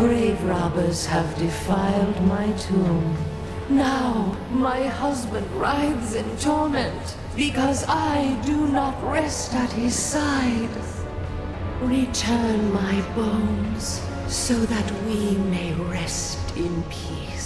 grave robbers have defiled my tomb. Now my husband writhes in torment because I do not rest at his side. Return my bones so that we may rest in peace.